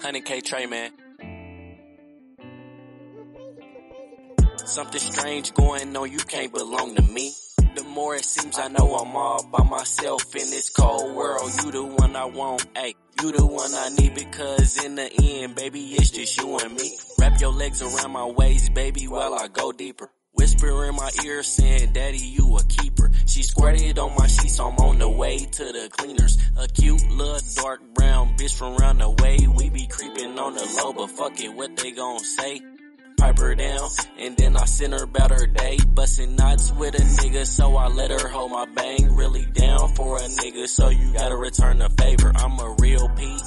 100KTRA, man. Something strange going on, you can't belong to me. The more it seems I know I'm all by myself in this cold world. You the one I want, ayy. You the one I need because in the end, baby, it's just you and me. Wrap your legs around my waist, baby, while I go deeper. Whisper in my ear saying, Daddy, you a keeper. She squirted on my sheets, I'm on the way to the cleaners. A cute little dark brown bitch from round the way. We be creeping on the low, but fuck it, what they gon' say? Pipe her down, and then I send her about her day. Busting knots with a nigga, so I let her hold my bang. Really down for a nigga, so you gotta return the favor. I'm a real P,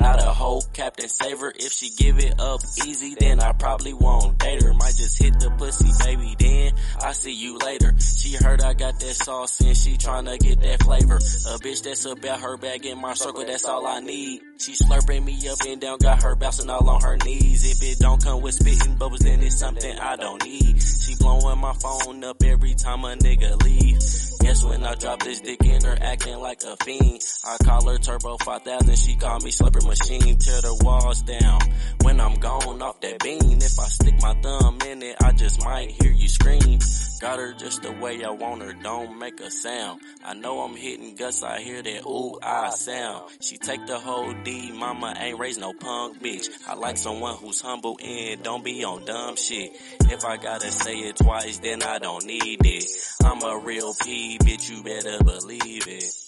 not a whole Captain Saver. If she give it up easy, then I probably won't date her. Might just hit the pussy, baby, then I see you later. She heard I got that sauce and she tryna get that flavor. A bitch that's about her bag in my circle, that's all I need. She slurping me up and down, got her bouncing all on her knees. If it don't come with spitting bubbles, then it's something I don't need. She blowing my phone up every time a nigga leave. Guess when I drop this dick in her acting like a fiend. I call her Turbo 5000, she call me Slurper Machine. Tear the walls down when I'm gone off that bean. If I stick my thumb in it, I just might hear you scream. Got her just the way I want her, don't make a sound. I know I'm hitting guts, I hear that ooh I sound. She take the whole D, mama ain't raised no punk bitch. I like someone who's humble and don't be on dumb shit. If I gotta say it twice, then I don't need it. I'm a real P, bitch, you better believe it.